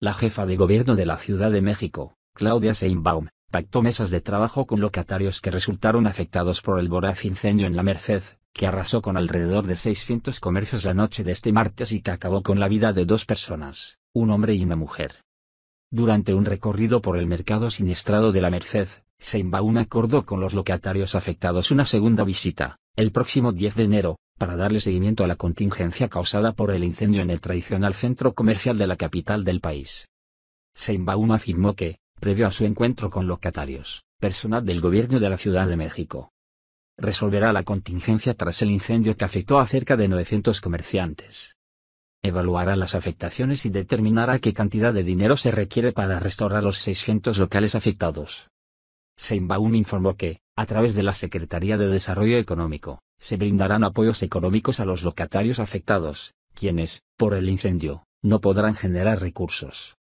La jefa de gobierno de la Ciudad de México, Claudia Sheinbaum, pactó mesas de trabajo con locatarios que resultaron afectados por el voraz incendio en la Merced, que arrasó con alrededor de 600 comercios la noche de este martes y que acabó con la vida de dos personas, un hombre y una mujer. Durante un recorrido por el mercado siniestrado de la Merced, Sheinbaum acordó con los locatarios afectados una segunda visita, el próximo 10 de enero, para darle seguimiento a la contingencia causada por el incendio en el tradicional centro comercial de la capital del país. Sheinbaum afirmó que, previo a su encuentro con locatarios, personal del gobierno de la Ciudad de México, resolverá la contingencia tras el incendio que afectó a cerca de 900 comerciantes evaluará las afectaciones y determinará qué cantidad de dinero se requiere para restaurar los 600 locales afectados. Seinbaum informó que, a través de la Secretaría de Desarrollo Económico, se brindarán apoyos económicos a los locatarios afectados, quienes, por el incendio, no podrán generar recursos.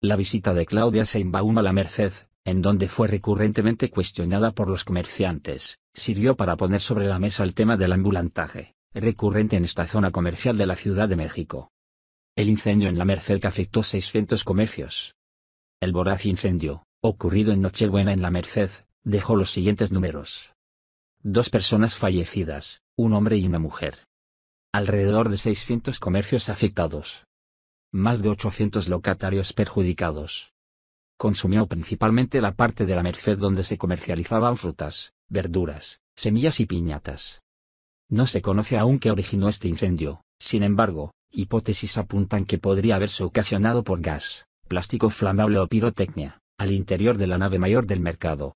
La visita de Claudia Seinbaum a la Merced, en donde fue recurrentemente cuestionada por los comerciantes, sirvió para poner sobre la mesa el tema del ambulantaje recurrente en esta zona comercial de la Ciudad de México. El incendio en la Merced que afectó 600 comercios. El voraz incendio, ocurrido en Nochebuena en la Merced, dejó los siguientes números. Dos personas fallecidas, un hombre y una mujer. Alrededor de 600 comercios afectados. Más de 800 locatarios perjudicados. Consumió principalmente la parte de la Merced donde se comercializaban frutas, verduras, semillas y piñatas. No se conoce aún qué originó este incendio, sin embargo, hipótesis apuntan que podría haberse ocasionado por gas, plástico flamable o pirotecnia, al interior de la nave mayor del mercado.